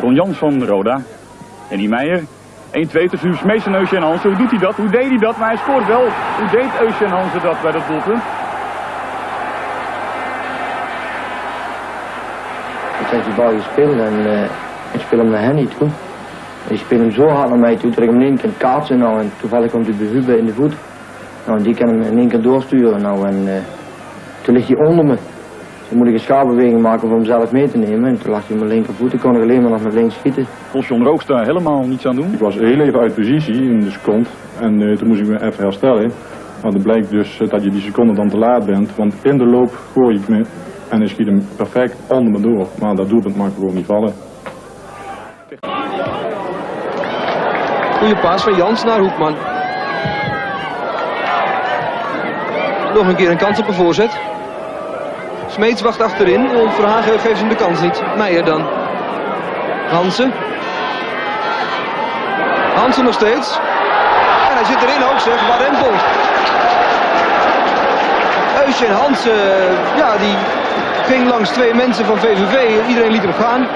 Ron Jans van Roda. En die Meijer. 1-2 tussen Smees en Eusje en Hansen. Hoe doet hij dat? Hoe deed hij dat? Maar hij scoort wel. Hoe deed Eusje en Hansen dat bij dat doelpunt? Ik heb die bal gespeeld en uh, ik speel hem naar Henny toe. Ik speel hem zo hard naar mij toe dat ik hem in één keer kaatsen nou, en toevallig komt hij bij in de voet. Nou, die kan hem in één keer doorsturen nou, en uh, toen ligt hij onder me. Toen moet ik een schaarbeweging maken om hem zelf mee te nemen. En toen lag hij op mijn linkervoet. Ik kon er alleen maar nog met links schieten. Kon John Rooks daar helemaal niets aan doen? Ik was heel even uit positie in de seconde. En uh, toen moest ik me even herstellen. Maar dan blijkt dus dat je die seconde dan te laat bent. Want in de loop gooi ik me en hij schiet hem perfect onder me door. Maar dat doelpunt mag gewoon niet vallen. Goeie paas van Jans naar Hoekman. Nog een keer een kans op een voorzet. Smeets wacht achterin. Verhagen geeft hem de kans niet. Meijer dan. Hansen. Hansen nog steeds. En hij zit erin ook zeg. Waar. Eusje en Hansen. Ja die ging langs twee mensen van VVV. Iedereen liet hem gaan.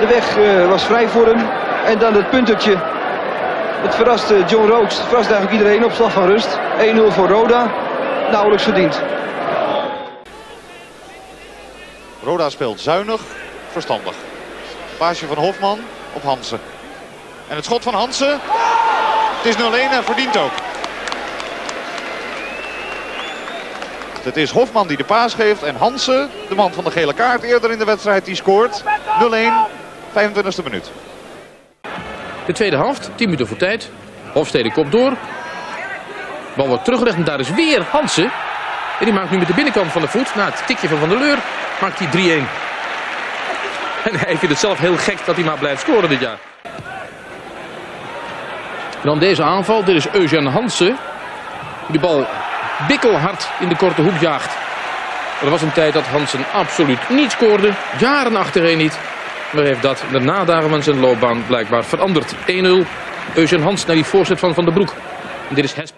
De weg uh, was vrij voor hem. En dan het puntertje. Het verraste John Rooks. Het verraste eigenlijk iedereen op slag van rust. 1-0 voor Roda. Nauwelijks verdiend. Roda speelt zuinig, verstandig. Paasje van Hofman op Hansen. En het schot van Hansen. Het is 0-1 en verdient ook. Het is Hofman die de paas geeft en Hansen, de man van de gele kaart eerder in de wedstrijd, die scoort. 0-1, 25e minuut. De tweede helft, 10 minuten voor tijd. Hofstede kop door. Bal wordt teruggelegd en daar is weer Hansen. En die maakt nu met de binnenkant van de voet, na het tikje van Van der Leur, maakt hij 3-1. En hij vindt het zelf heel gek dat hij maar blijft scoren dit jaar. Dan deze aanval, dit is Eugène Hansen. Die bal bikkelhard in de korte hoek jaagt. Er was een tijd dat Hansen absoluut niet scoorde. Jaren achtereen niet. Maar heeft dat de nadagen van zijn loopbaan blijkbaar veranderd. 1-0. Eugène Hans naar die voorzet van Van der Broek. En dit is Hesp.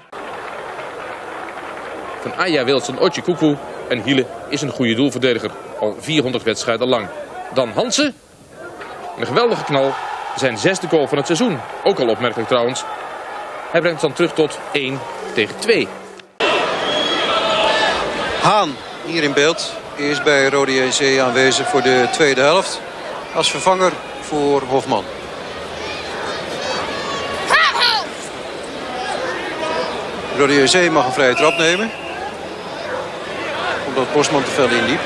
Van Aya Wilson, Otje Koekoe en Hiele is een goede doelverdediger. Al 400 wedstrijden lang. Dan Hansen. Een geweldige knal. Zijn zesde goal van het seizoen. Ook al opmerkelijk trouwens. Hij brengt dan terug tot 1 tegen 2. Haan hier in beeld. Is bij Rode JC aanwezig voor de tweede helft. Als vervanger voor Hofman. Rode JC mag een vrije trap nemen. Omdat Bosman te veel inliep.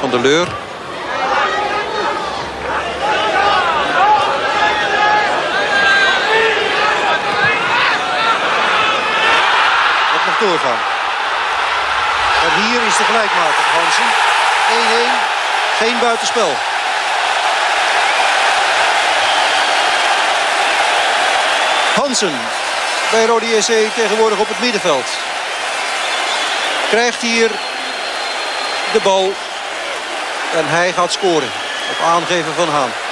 Van der Leur. Dat mag doorgaan. En hier is de gelijkmaker Hansen. 1-1. Geen buitenspel. Hansen bij Rode JC tegenwoordig op het middenveld. Krijgt hier de bal. En hij gaat scoren. Op aangeven van Haan.